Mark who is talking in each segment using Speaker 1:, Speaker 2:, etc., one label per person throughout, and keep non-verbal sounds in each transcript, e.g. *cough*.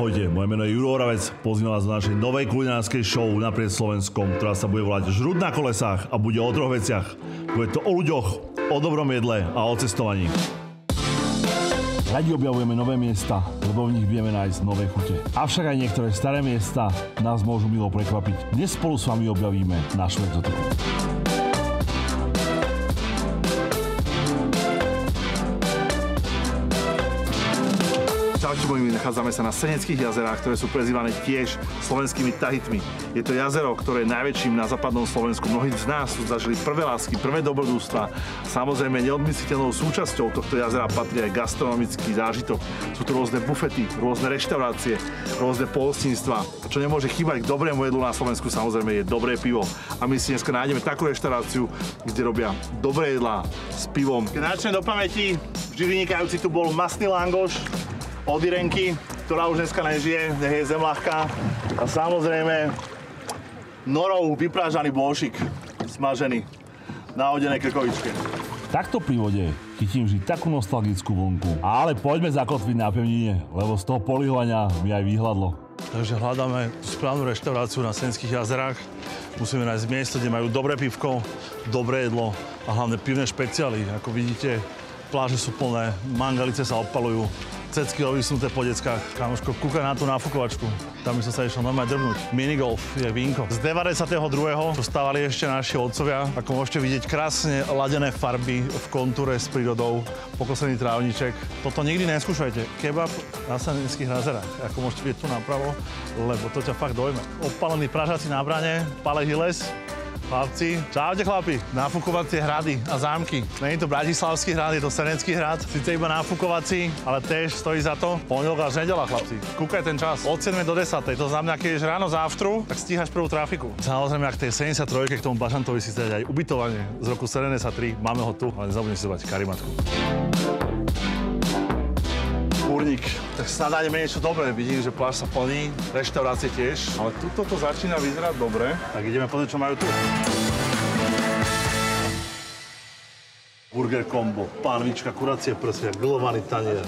Speaker 1: Ahojte, moje meno je Juro Oravec, pozývam vás do našej novej kulinárskej show naprieč Slovenskom, ktorá sa bude volať Žrud na kolesách a bude o troch veciach. Bude to o ľuďoch, o dobrom jedle a o cestovaní. Radi objavujeme nové miesta, lebo v nich vieme nájsť nové chute. Avšak aj niektoré staré miesta nás môžu milo prekvapiť. Dnes spolu s vami objavíme našu exotiku.
Speaker 2: Moji, nachádzame sa na Seneckých jazerách, ktoré sú prezývané tiež slovenskými tahitmi. Je to jazero, ktoré je najväčším na západnom Slovensku. Mnohí z nás sú zažili prvé lásky, prvé dobrodústva. Samozrejme, neodmysliteľnou súčasťou tohto jazera patrí aj gastronomický zážitok. Sú tu rôzne bufety, rôzne reštaurácie, rôzne polstinstva. Čo nemôže chýbať k dobrému jedlu na Slovensku, samozrejme, je dobré pivo. A my si dneska nájdeme takú reštauráciu, kde robia dobré jedlá s pivom. Keď do pamäti, vždy vynikajúci tu bol masný langoš, od Irenky, ktorá už dneska nežije, nech je zem ľahká. A samozrejme norou vyprážaný bôšik, smažený na hodenej krkovičke.
Speaker 1: Takto pri vode chytím vždy takú nostalgickú vonku. Ale poďme zakotviť na pevnine, lebo z toho polihovania mi aj vyhľadlo.
Speaker 2: Takže hľadáme správnu reštauráciu na Senských jazerách. Musíme nájsť miesto, kde majú dobré pivko, dobré jedlo a hlavne pivné špeciály. Ako vidíte, pláže sú plné, mangalice sa odpalujú, cecky ovysnuté po deckách. Kamoško, kúka na tú náfukovačku. Tam by som sa išiel normálne drbnúť. Minigolf je vínko. Z 92. čo stávali ešte naši otcovia. Ako môžete vidieť, krásne ladené farby v kontúre s prírodou, pokosený trávniček. Toto nikdy neskúšajte. Kebab na Sanenských razerách. Ako môžete vidieť tu napravo, lebo to ťa fakt dojme. Opalený pražací na brane, pale hiles, Chlapci, čaute chlapi, nafukovacie hrady a zámky. Není to Bratislavský hrad, je to Senecký hrad, síce iba nafukovací, ale tiež stojí za to. Pondelok až nedela, chlapci. Kúkaj ten čas, od 7 do 10. To znamená, keď ješ ráno závtru, tak stíhaš prvú trafiku. Samozrejme, ak tej 73 k tomu Bažantovi si dať aj ubytovanie z roku 73, máme ho tu, ale nezabudnite si dať karimatku kurník. Tak snad nájdeme niečo dobré. Vidím, že pláž sa plní, reštaurácie tiež. Ale tuto to začína vyzerať dobre. Tak ideme pozrieť, čo majú tu. Burger combo, pánvička, kuracie prsia, grillovaný tanier,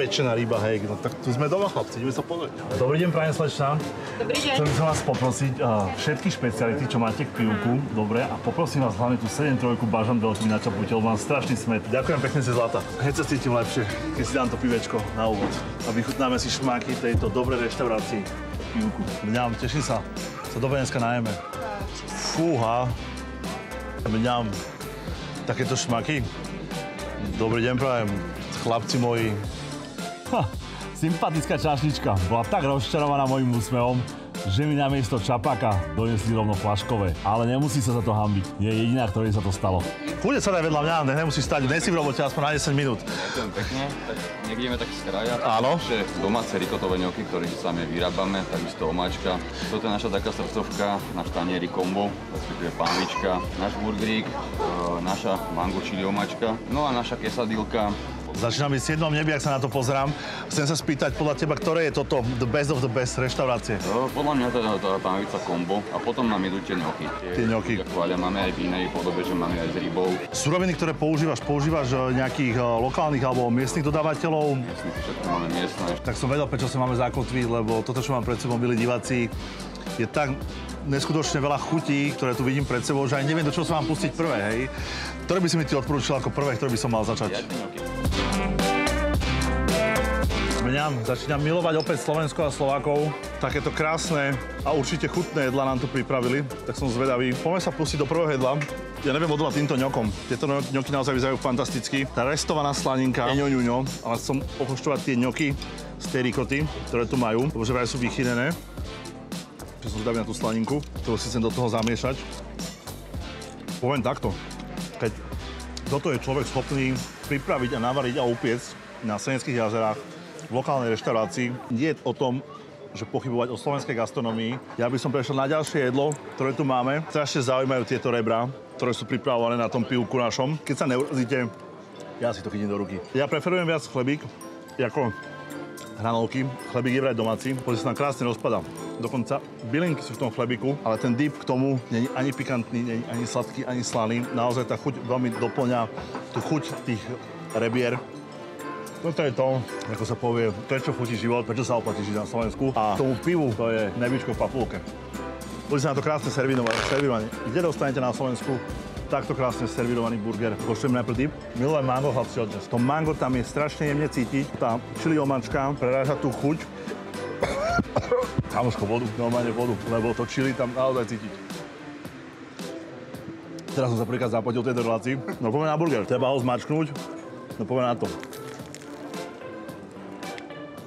Speaker 2: pečená ryba, hej, no tak tu sme doma, chlapci, ideme sa pozrieť. Dobrý deň, prajem slečna.
Speaker 3: Dobrý deň.
Speaker 1: Chcel by som vás poprosiť uh, všetky špeciality, čo máte k pivku, dobre, a poprosím vás hlavne tú 7-3 bažan veľký načapujte, lebo mám strašný smet. Ďakujem pekne, si zlata. Hneď sa cítim lepšie, keď si dám to pivečko na úvod. A vychutnáme si šmáky tejto dobrej reštaurácii. Pivku. Mňam, teším sa. Sa dobre dneska najeme. Fúha. Mňam. Takéto šmaky. Dobrý deň, prajem. Chlapci moji, Ha, sympatická čašnička bola tak rozčarovaná mojim úsmevom, že mi namiesto čapaka donesli rovno flaškové. Ale nemusí sa za to hambiť. Je jediná, ktorej sa to stalo. Kľudne sa daj vedľa mňa, ne, nemusíš stať, ne si v robote aspoň na 10 minút.
Speaker 4: Ďakujem pekne. Tak niekde ideme tak z kraja.
Speaker 1: Áno.
Speaker 4: Naše domáce rikotové ňoky, ktoré sami vyrábame, takisto omáčka. Toto je naša taká srdcovka, náš tanieri kombo, respektíve pánvička, náš burgerík, e, naša mango chili omáčka, no a naša kesadilka,
Speaker 1: Začína mi 7 nebi, ak sa na to pozerám. Chcem sa spýtať podľa teba, ktoré je toto the best of the best reštaurácie?
Speaker 4: No, podľa mňa teda tá pánvica kombo a potom nám idú tie ňoky.
Speaker 1: Tie ňoky.
Speaker 4: Chváľa máme aj v inej podobe, že máme aj s rybou.
Speaker 1: Suroviny, ktoré používaš, používaš eh, nejakých eh, lokálnych alebo miestnych dodávateľov?
Speaker 4: Jasne, všetko máme miestne.
Speaker 1: Tak som vedel, prečo sa máme zakotviť, lebo toto, čo mám pred sebou, milí diváci, je tak neskutočne veľa chutí, ktoré tu vidím pred sebou, že aj neviem, do čoho sa mám pustiť prvé, hej. Ktoré by si mi ty odporúčil ako prvé, ktoré by som mal začať? Mňam, začínam milovať opäť Slovensko a Slovákov. Takéto krásne a určite chutné jedla nám tu pripravili, tak som zvedavý. Poďme sa pustiť do prvého jedla. Ja neviem odolať týmto ňokom. Tieto ňoky naozaj vyzerajú fantasticky. Tá restovaná slaninka, ňo, ňo, ňo, ale som pochoštovať tie ňoky z tej rikoty, ktoré tu majú, lebo že vraj sú vychynené. Že som zvedavý na tú slaninku, ktorú si chcem do toho zamiešať. Poviem takto, keď toto je človek schopný pripraviť a navariť a upiecť na Seneckých jazerách, v lokálnej reštaurácii. Nie je o tom, že pochybovať o slovenskej gastronomii. Ja by som prešiel na ďalšie jedlo, ktoré tu máme. Strašne zaujímajú tieto rebra, ktoré sú pripravované na tom pivku našom. Keď sa neurazíte, ja si to chytím do ruky. Ja preferujem viac chlebík, ako hranolky. Chlebík je vraj domáci, pozri sa tam krásne rozpadá. Dokonca bylinky sú v tom chlebiku, ale ten dip k tomu není ani pikantný, není ani sladký, ani slaný. Naozaj tá chuť veľmi doplňa tú chuť tých rebier Toto je to, ako sa povie, prečo chutí život, prečo sa oplatí žiť na Slovensku. A tomu pivu to je nebičko v papulke. Boli sa na to krásne servírovanie. Kde dostanete na Slovensku takto krásne servírovaný burger. Koštujem najprv dip. Milujem mango, hlavci odnes. To mango tam je strašne jemne cítiť. Tá čili omačka preráža tú chuť. Kamoško, vodu, normálne vodu, lebo to čili tam naozaj cítiť. Teraz som sa prvýkrát zapotil v tejto relácii. No poďme na burger. Treba ho zmačknúť. No poďme na to.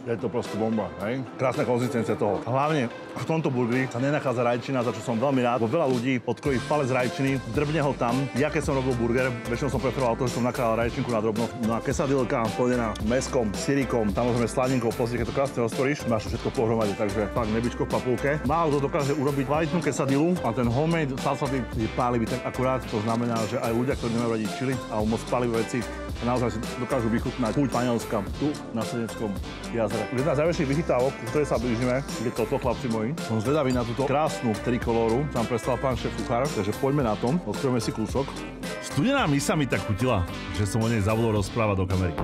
Speaker 1: Je to proste bomba, hej? Krásna konzistencia toho. Hlavne v tomto burgeri sa nenachádza rajčina, za čo som veľmi rád. Bo veľa ľudí odkrojí palec rajčiny, drbne ho tam. Ja keď som robil burger, väčšinou som preferoval to, že som nakladal rajčinku na drobno. No a kesadilka, spojená meskom, syrikom, samozrejme sladinkou, pozrite, keď to krásne roztvoríš, máš všetko pohromade, takže fakt nebičko v papulke. Málo kto dokáže urobiť kvalitnú kesadilu a ten homemade salsaty je pálivý tak akurát, to znamená, že aj ľudia, ktorí nemajú radi čili alebo moc palivé veci, naozaj si dokážu vychutnať chuť Španielska tu na Sedeckom jazere. Jedna z najväčších vychytávok, ku ktorej sa blížime, je toto, chlapci moji. Som zvedavý na túto krásnu trikolóru, čo nám predstavil pán šéf kuchár, takže poďme na tom, odkrojme si kúsok.
Speaker 2: Studená misa mi tak chutila, že som o nej zabudol rozprávať do kamery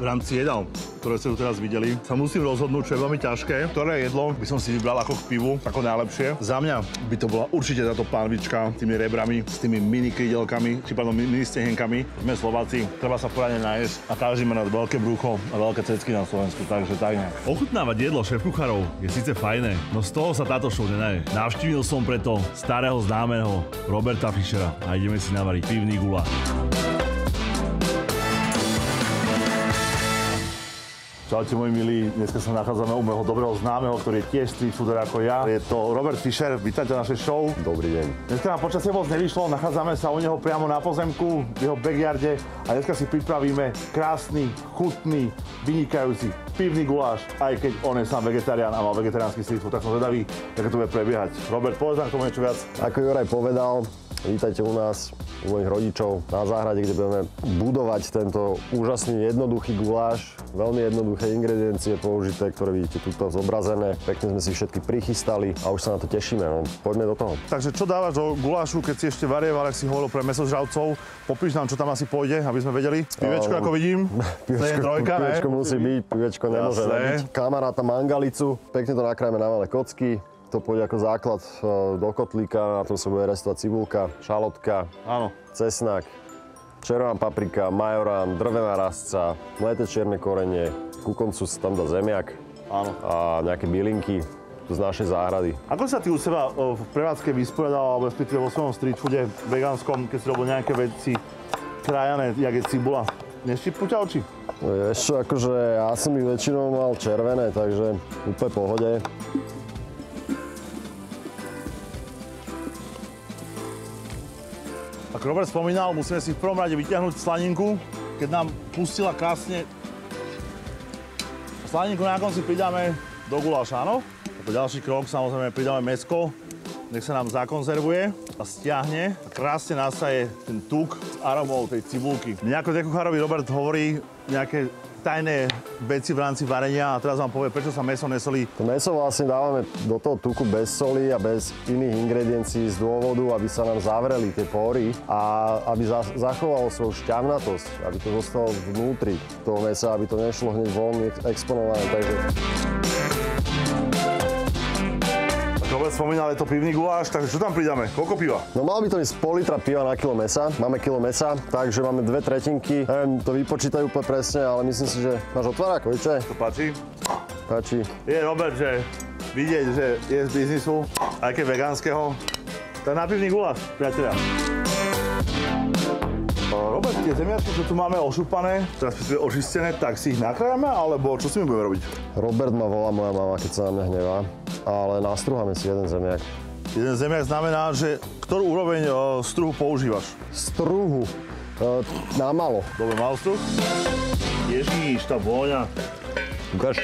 Speaker 1: v rámci jedál, ktoré ste tu teraz videli, sa musím rozhodnúť, čo je veľmi ťažké. Ktoré jedlo by som si vybral ako k pivu, ako najlepšie. Za mňa by to bola určite táto pánvička s tými rebrami, s tými mini krydelkami, či mini stehenkami. My Slováci, treba sa poradne nájsť a každý má na veľké brucho a veľké cecky na Slovensku, takže tak nejak.
Speaker 2: Ochutnávať jedlo šéf je síce fajné, no z toho sa táto show nenaje. Navštívil som preto starého známeho Roberta Fischera a ideme si navariť pivný guláš.
Speaker 1: Čaute moji milí, dneska sa nachádzame u môjho dobrého známeho, ktorý je tiež street fooder ako ja. Je to Robert Fischer, vítajte na našej show.
Speaker 3: Dobrý deň.
Speaker 1: Dneska nám počasie moc nevyšlo, nachádzame sa u neho priamo na pozemku, v jeho backyarde a dneska si pripravíme krásny, chutný, vynikajúci pivný guláš, aj keď on je sám vegetarián a mal vegetariánsky street food, tak som zvedavý, ako to bude prebiehať. Robert, povedz nám k tomu niečo viac.
Speaker 3: Ako Juraj povedal, Vítajte u nás, u mojich rodičov na záhrade, kde budeme budovať tento úžasný jednoduchý guláš. Veľmi jednoduché ingrediencie použité, ktoré vidíte tuto zobrazené. Pekne sme si všetky prichystali a už sa na to tešíme. No, poďme do toho.
Speaker 1: Takže čo dávaš do gulášu, keď si ešte varieval, ak si hovoril pre mesožravcov? Popíš nám, čo tam asi pôjde, aby sme vedeli. Pivečko, ako vidím. *laughs*
Speaker 3: Pivečko, trojka, pivečko musí byť, pivečko nemôže nebyť. Kamaráta mangalicu, pekne to nakrájame na malé kocky, to pôjde ako základ e, do kotlíka, na to sa bude restovať cibulka, šalotka,
Speaker 1: Áno.
Speaker 3: cesnak, červená paprika, majorán, drvená rastca, mleté čierne korenie, ku koncu sa tam dá zemiak
Speaker 1: Áno.
Speaker 3: a nejaké bylinky z našej záhrady.
Speaker 1: Ako sa ty u seba o, v prevádzke vysporiadal, alebo respektíve vo svojom street foode vegánskom, keď si robil nejaké veci krajané, jak je cibula? Neštipnú ťa oči?
Speaker 3: Vieš akože ja som ich väčšinou mal červené, takže úplne pohode.
Speaker 1: Ako Robert spomínal, musíme si v prvom rade vyťahnuť slaninku, keď nám pustila krásne slaninku na konci pridáme do guláša, áno? Ako ďalší krok samozrejme pridáme mesko, nech sa nám zakonzervuje a stiahne a krásne nastaje ten tuk s aromou tej cibulky. Mne ako dekuchárovi Robert hovorí nejaké tajné veci v rámci varenia a teraz vám povie, prečo sa meso nesolí.
Speaker 3: To meso vlastne dávame do toho tuku bez soli a bez iných ingrediencií z dôvodu, aby sa nám zavreli tie pory a aby za, zachovalo svoju šťavnatosť, aby to zostalo vnútri toho mesa, aby to nešlo hneď von ex- exponované. Takže
Speaker 1: Robert spomínal, je to pivný guláš, takže čo tam pridáme? Koľko piva?
Speaker 3: No malo by to ísť pol litra piva na kilo mesa. Máme kilo mesa, takže máme dve tretinky. Neviem to vypočítajú úplne presne, ale myslím si, že máš otvárák, viete?
Speaker 1: To páči?
Speaker 3: Páči.
Speaker 1: Je Robert, že vidieť, že je z biznisu, aj keď vegánskeho. To je napivný guláš, priatelia. Robert, tie zemiačky, čo tu máme ošupané, teraz respektíve očistené, tak si ich nakrájame, alebo čo si my budeme robiť?
Speaker 3: Robert ma volá moja mama, keď sa na mňa hnevá, ale nastruháme si jeden zemiak.
Speaker 1: Jeden zemiak znamená, že ktorú úroveň o, struhu používaš?
Speaker 3: Struhu. E, na malo.
Speaker 1: Dobre, mal struh? Ježiš, tá vôňa.
Speaker 3: Ukáž.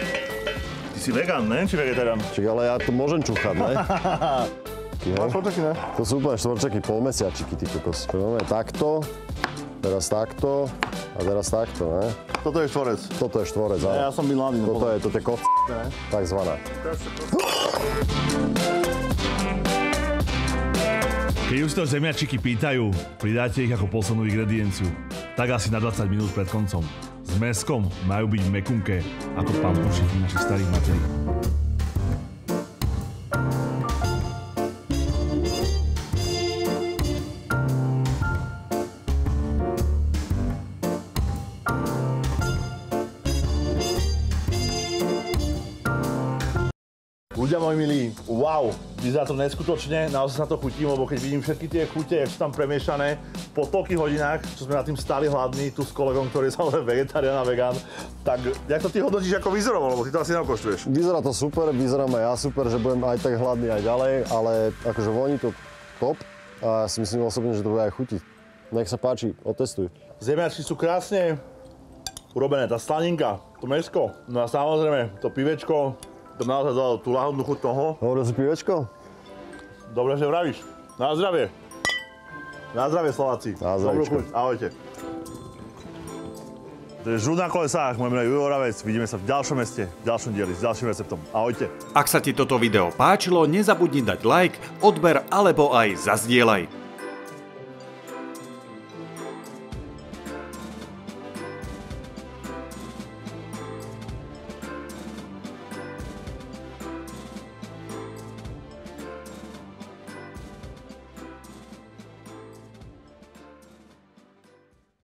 Speaker 1: Ty si vegán, ne? Či vegetarián?
Speaker 3: Čak, ale ja to môžem čúchať, ne? *laughs*
Speaker 1: Máš ne?
Speaker 3: To sú úplne štvorčaky, polmesiačiky, ty kokos. Takto, teraz takto a teraz takto, ne?
Speaker 1: Toto je štvorec.
Speaker 3: Toto je štvorec,
Speaker 1: Ja
Speaker 3: áno.
Speaker 1: som Bin Laden.
Speaker 3: Toto je, toto je
Speaker 1: Ne?
Speaker 3: takzvaná.
Speaker 2: Keď už to zemiačiky pýtajú, pridáte ich ako poslednú ingredienciu. tak asi na 20 minút pred koncom. S meskom majú byť mekunké, ako pampušky našich starých materí.
Speaker 1: Ľudia moji milí, wow, vyzerá to neskutočne, naozaj sa to chutím, lebo keď vidím všetky tie chute, jak sú tam premiešané, po toľkých hodinách, čo sme na tým stali hladní, tu s kolegom, ktorý je samozrejme vegetarián a vegán, tak jak to ty hodnotíš ako vyzerovo, lebo ty to asi neokoštuješ.
Speaker 3: Vyzerá to super, vyzerám aj ja super, že budem aj tak hladný aj ďalej, ale akože voní to top a ja si myslím osobne, že to bude aj chutiť. Nech sa páči, otestuj.
Speaker 1: Zemiačky sú krásne urobené, tá slaninka, to mesko, no a samozrejme to pivečko, to naozaj dalo tú lahodnú chuť toho.
Speaker 3: Hovoril si pivečko?
Speaker 1: Dobre, že vravíš. Na zdravie. Na zdravie, Slováci.
Speaker 3: Na
Speaker 1: Dobrú
Speaker 3: zdravíčko.
Speaker 1: chuť. Ahojte. To je Žúd na kolesách, môj meno je Jujo Oravec. Vidíme sa v ďalšom meste, v ďalšom dieli s ďalším receptom. Ahojte.
Speaker 5: Ak sa ti toto video páčilo, nezabudni dať like, odber alebo aj zazdieľaj.